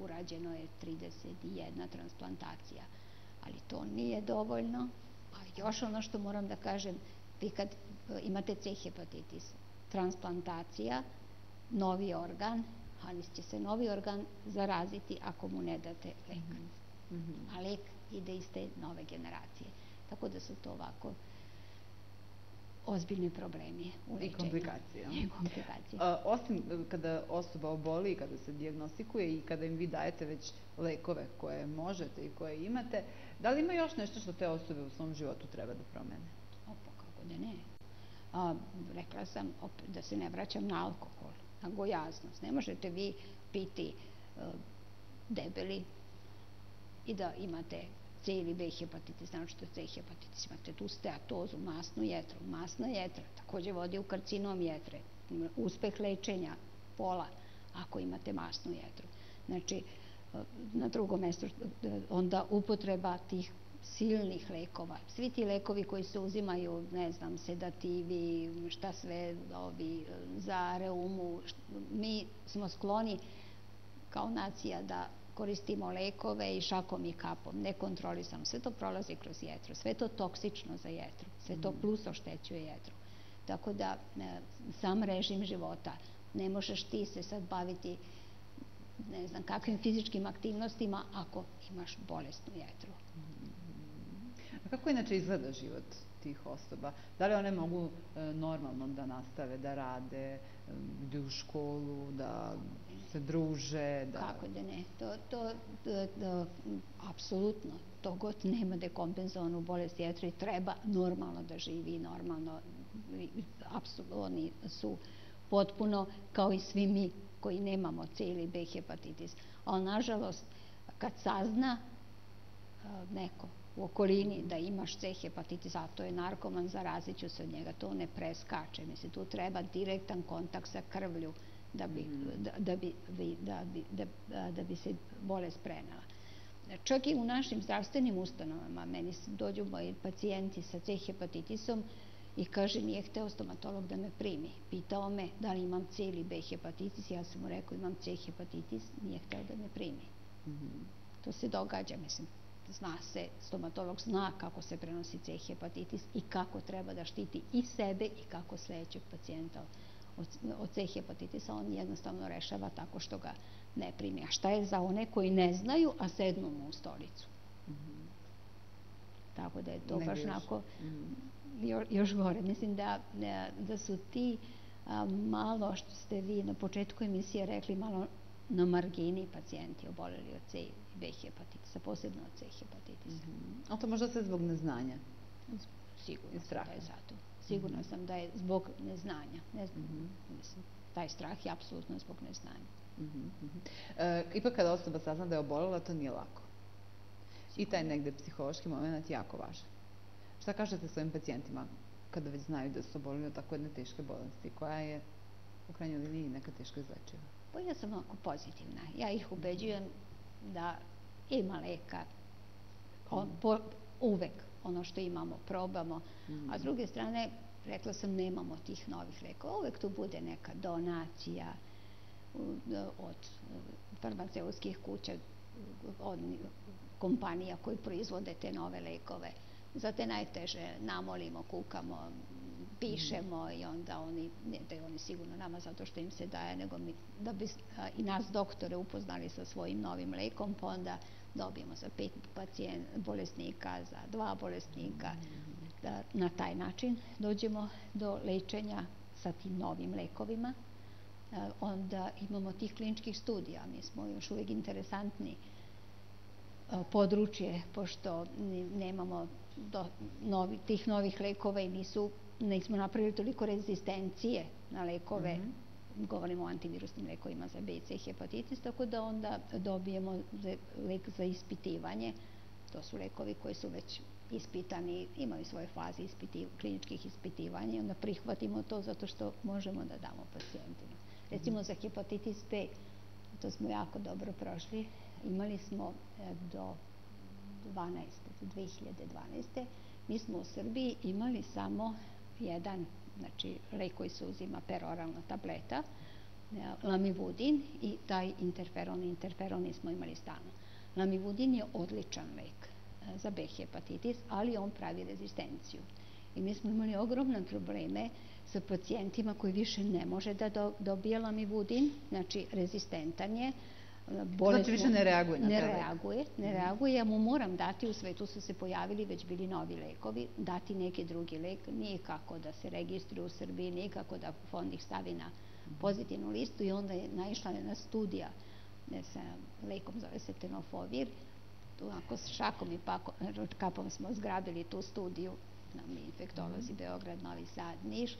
Urađeno je 31 transplantacija ali to nije dovoljno. A još ono što moram da kažem, vi kad e, imate C hepatitis, transplantacija, novi organ, ali će se novi organ zaraziti ako mu ne date lek. Mm -hmm. A lek ide iz te nove generacije. Tako da su to ovako ozbiljni problemi u lečenju. I komplikacije. I komplikacije. A, osim e, kada osoba oboli, kada se diagnostikuje i kada im vi dajete već lekove koje možete i koje imate, da li ima još nešto što te osobe u svom životu treba da promene? Opa, kako da ne. A, rekla sam opet, da se ne vraćam na alkohol, na gojaznost. Ne možete vi piti uh, debeli i da imate C ili B hepatitis, znači to C hepatitis, imate tu steatozu, masnu jetru. Masna jetra takođe vodi u karcinom jetre. Uspeh lečenja pola ako imate masnu jetru. Znači, na drugom mestu onda upotreba tih silnih lekova. Svi ti lekovi koji se uzimaju, ne znam, sedativi, šta sve, ovi, za reumu, mi smo skloni kao nacija da koristimo lekove i šakom i kapom, nekontrolisano. Sve to prolazi kroz jetru, sve to toksično za jetru, sve to mm. plus oštećuje jetru. Tako da e, sam režim života, ne možeš ti se sad baviti ne znam kakvim fizičkim aktivnostima ako imaš bolesnu jetru. A kako inače izgleda život tih osoba? Da li one mogu e, normalno da nastave, da rade, da u školu, da se druže. Da... Kako da ne? To, to, to, to apsolutno, to god nema dekompenzovanu bolest jetre treba normalno da živi, normalno, apsolutno, oni su potpuno kao i svi mi koji nemamo C ili B hepatitis. Ali, nažalost, kad sazna neko u okolini da imaš C hepatitis, a to je narkoman, zarazit ću se od njega. To ne preskače. Mislim, tu treba direktan kontakt sa krvlju da bi, da, da bi, da, bi, da, da bi se bolest prenela. Čak i u našim zdravstvenim ustanovama, meni dođu moji pacijenti sa C hepatitisom i kaže nije hteo stomatolog da me primi. Pitao me da li imam C ili B hepatitis, ja sam mu rekao imam C hepatitis, nije hteo da me primi. Mm -hmm. To se događa, mislim, zna se, stomatolog zna kako se prenosi C hepatitis i kako treba da štiti i sebe i kako sledećeg pacijenta od, C hepatitisa. On jednostavno rešava tako što ga ne primi. A šta je za one koji ne znaju, a sednu mu u stolicu? Mm -hmm. Tako da je to ne baš onako mm -hmm. još gore. Mislim da, da su ti a, malo, što ste vi na početku emisije rekli, malo na margini pacijenti oboleli od C i B hepatitisa, posebno od C hepatitisa. Mm -hmm. Ali to možda sve zbog neznanja? Sigurno da je zato. Sigurno sam da je zbog neznanja. Ne znam, mm -hmm. mislim, taj strah je apsolutno zbog neznanja. Mm -hmm. e, ipak kada osoba sazna da je obolela, to nije lako. I taj negde psihološki moment je jako važan. Šta kažete svojim pacijentima kada već znaju da su obolili od tako jedne teške bolesti, koja je u krajnjoj liniji neka teško izlečiva? Pa ja sam onako pozitivna. Ja ih ubeđujem da ima leka. On, po, uvek ono što imamo probamo. Mm. A s druge strane, rekla sam, nemamo tih novih lekova. Uvek tu bude neka donacija od farmaceutskih kuća, od kompanija koji proizvode te nove lekove. Za te najteže namolimo, kukamo, pišemo i onda oni, ne da oni sigurno nama zato što im se daje, nego mi, da bi a, i nas doktore upoznali sa svojim novim lekom, pa onda dobijemo za pet pacijent, bolesnika, za dva bolesnika, da na taj način dođemo do lečenja sa tim novim lekovima. A, onda imamo tih kliničkih studija, mi smo još uvijek interesantni područje, pošto nemamo novi, tih novih lekova i nisu nismo napravili toliko rezistencije na lekove, -hmm. Govorimo o antivirusnim lekovima za B i hepatitis, tako da onda dobijemo lek za ispitivanje. To su lekovi koji su već ispitani, imaju svoje faze kliničkih ispitivanja i onda prihvatimo to zato što možemo da damo pacijentima. Recimo za hepatitis B, to smo jako dobro prošli, imali smo e, do 12. do 2012. Mi smo u Srbiji imali samo jedan znači lek koji se uzima peroralna tableta, e, lamivudin i taj interferon, interferon smo imali stalno. Lamivudin je odličan lek e, za B hepatitis, ali on pravi rezistenciju. I mi smo imali ogromne probleme sa pacijentima koji više ne može da dobije lamivudin, znači rezistentan je, bolest... Znači više ne reaguje na Ne reaguje, ne mhm. reaguje, ja mu moram dati, u svetu su se pojavili već bili novi lekovi, dati neki drugi lek, nije kako da se registruje u Srbiji, nije kako da fond ih stavi na mhm. pozitivnu listu i onda je naišla jedna studija ne, sa lekom, zove se tenofovir, tu ako s šakom i kapom smo zgrabili tu studiju, nam infektolozi mm. Beograd, Novi Sad, Niš,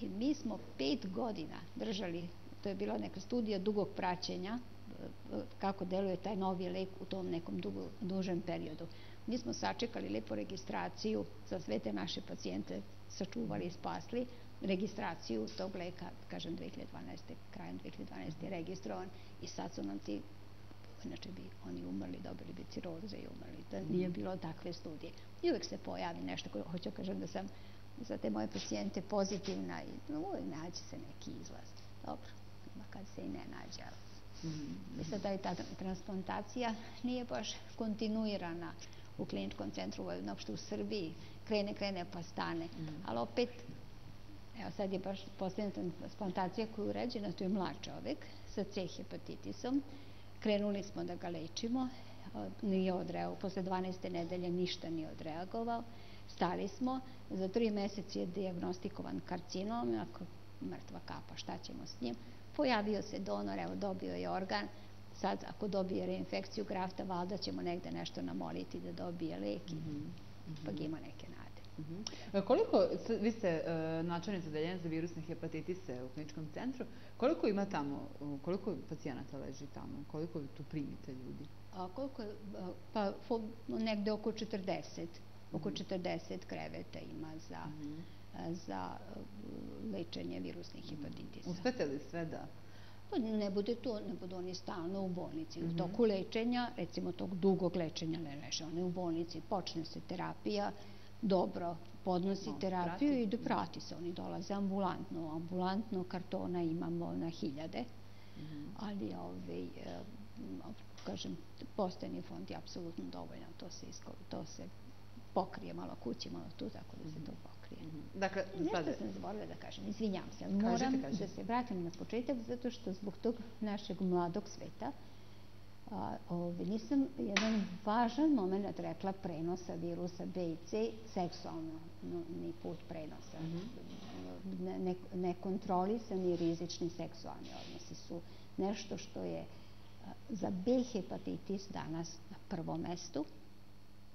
i mi smo pet godina držali, to je bila neka studija dugog praćenja, kako deluje taj novi lek u tom nekom dužem periodu. Mi smo sačekali lepo registraciju za sve te naše pacijente, sačuvali i spasli registraciju tog leka, kažem 2012. krajem 2012. je registrovan i sad su nam ti inače bi oni umrli, dobili bi ciroze i umrli, da nije bilo takve studije. I uvek se pojavi nešto koje hoću kažem da sam za te moje pacijente pozitivna i uvek nađe se neki izlaz. Dobro, ima kad se i ne nađe, ali Mislim da je ta transplantacija nije baš kontinuirana u kliničkom centru Vojvodina, uopšte u Srbiji. Krene, krene pa stane. Mm. Ali opet, evo sad je baš poslednja transplantacija koja je uređena, to je mlad čovek sa C hepatitisom. Krenuli smo da ga lečimo, nije odreagovao, posle 12. nedelje ništa nije odreagovao. Stali smo, za tri meseci je diagnostikovan karcinom, ako mrtva kapa, šta ćemo s njim? Pojavio se donor, evo dobio je organ, sad ako dobije reinfekciju grafta, valjda ćemo negde nešto namoliti da dobije lek i mm -hmm. ima neke nade. Mm -hmm. Koliko, vi ste uh, načelnica deljenja za virusne hepatitise u kliničkom centru, koliko ima tamo, koliko pacijenata leži tamo, koliko tu primite ljudi? A koliko je, pa negde oko 40, oko 40 mhm. kreveta ima za, mm -hmm. Za lečenje virusnih hepatitisa. Uspete li sve da Pa ne bude to, ne bude oni stalno u bolnici. Mm -hmm. U toku lečenja, recimo tog dugog lečenja ne leže oni u bolnici, počne se terapija, dobro podnosi no, terapiju prati. i do prati se. Oni dolaze ambulantno. Ambulantno kartona imamo na hiljade, mm -hmm. ali ovaj, e, kažem, postajni fond je apsolutno dovoljan. To se, isko, to se pokrije malo kući, malo tu, tako da se to pokrije pokrije. Mm -hmm. Dakle, Nešto sam zaboravila da kažem, izvinjam se, ali moram kažete. da se vratim na početak, zato što zbog tog našeg mladog sveta a, ove, nisam jedan važan moment rekla prenosa virusa B i C, seksualno no, ni put prenosa. Mm -hmm. ne, nekontrolisani rizični seksualni odnosi su nešto što je a, za B hepatitis danas na prvom mestu,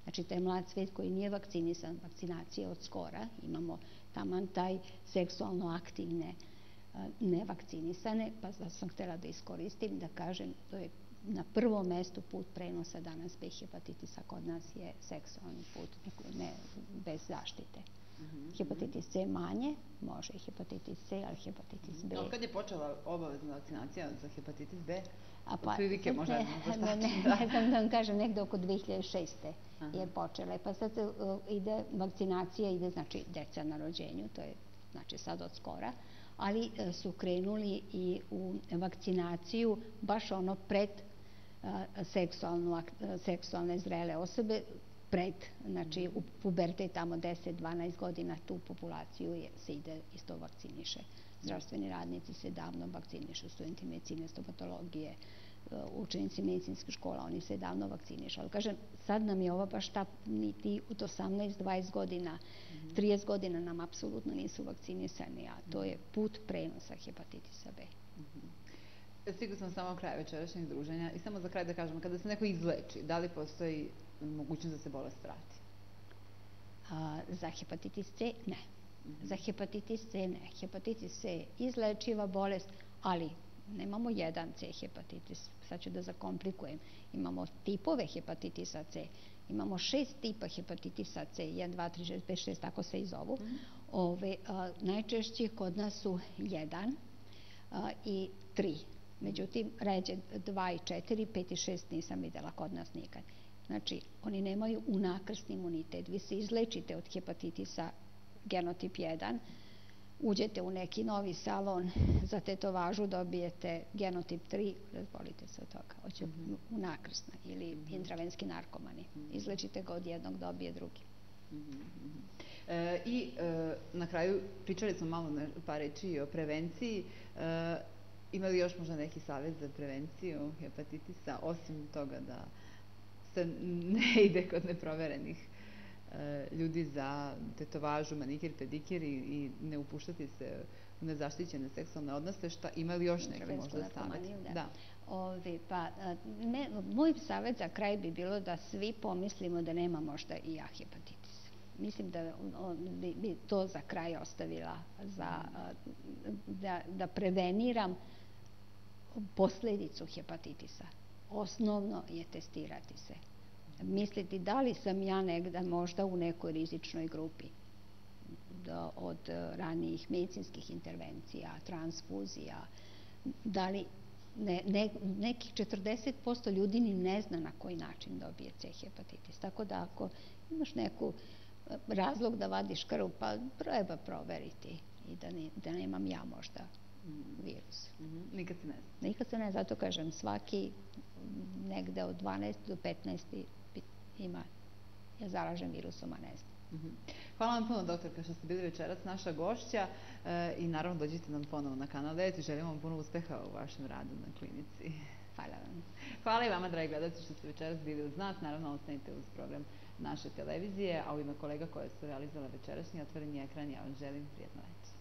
Znači, taj mlad svet koji nije vakcinisan, vakcinacije od skora, imamo taman taj seksualno aktivne nevakcinisane, pa da sam htela da iskoristim, da kažem, to je na prvom mestu put prenosa danas B hepatitisa kod nas je seksualni put, ne, bez zaštite. Mm -hmm. Hepatitis C manje, može i hepatitis C, ali hepatitis B... Od kad je počela obavezna vakcinacija za hepatitis B? A pa, Otprilike možda ne, ne, ne, znam da vam kažem, negde oko 2006. Aha. je počela. Pa sad uh, ide vakcinacija, ide znači deca na rođenju, to je znači sad od skora, ali uh, su krenuli i u vakcinaciju baš ono pred uh, seksualnu, seksualne zrele osobe, pred, znači u puberte tamo 10-12 godina tu populaciju je, se ide isto vakciniše. Zdravstveni radnici se davno vakcinišu, studenti medicine, stomatologije, uh, učenici medicinske škola, oni se davno vakcinišu. Ali kažem, sad nam je ova baš ta, niti od 18-20 godina, 30 mhm. godina nam apsolutno nisu vakcinisani, a to je put prenosa hepatitisa B. Mhm. Stigli smo samo kraj večerašnjeg druženja i samo za kraj da kažemo, kada se neko izleči, da li postoji mogućnost da se bolest vrati? Za hepatitis C ne. -hmm. Za hepatitis C ne. Hepatitis C je izlečiva bolest, ali nemamo jedan C hepatitis. Sad ću da zakomplikujem. Imamo tipove hepatitisa C. Imamo šest tipa hepatitisa C, 1, 2, 3, 6, 5, 6, tako se i zovu. Mm -hmm. Ove, a, najčešće kod nas su 1 a, i 3. Međutim, ređe 2 i 4, 5 i 6 nisam videla kod nas nikad. Znači, oni nemaju unakrsni imunitet. Vi se izlečite od hepatitisa genotip 1, uđete u neki novi salon, za tetovažu dobijete genotip 3, razbolite se od toga, hoće mm -hmm. unakrsna ili -hmm. intravenski narkomani. Mm -hmm. Izlečite ga od jednog, dobije drugi. Mm -hmm. E, I e, na kraju pričali smo malo par reči o prevenciji. E, ima li još možda neki savjet za prevenciju hepatitisa, osim toga da se ne ide kod neproverenih ljudi za tetovažu, manikir, pedikir i, i ne upuštati se u nezaštićene seksualne odnose, šta ima li još neke možda savjet? Da. da. Ove, pa, ne, moj savjet za kraj bi bilo da svi pomislimo da nema možda i ja hepatitis. Mislim da on, bi, bi to za kraj ostavila za, da, da preveniram posledicu hepatitisa osnovno je testirati se. Misliti da li sam ja negda možda u nekoj rizičnoj grupi da od e, ranijih medicinskih intervencija, transfuzija, da li ne, ne, nekih 40% ljudi ni ne zna na koji način dobije C hepatitis. Tako da ako imaš neku e, razlog da vadiš krv, pa treba proveriti i da, ne, da nemam ja možda virus. Mm -hmm. Nikad se ne zna. Nikad se ne zna, zato kažem, svaki negde od 12 do 15 ima, je zaražen virusom, a ne znam. Mm -hmm. Hvala vam puno, doktorka, što ste bili večerac naša gošća e, i naravno dođite nam ponovo na kanal 9 i želim vam puno uspeha u vašem radu na klinici. Hvala vam. Hvala i vama, dragi gledalci, što ste večeras bili uz nas. Naravno, ostanite uz program naše televizije, a u ime kolega koje su realizala večerašnji otvoreni ekran, ja vam želim prijetno večer.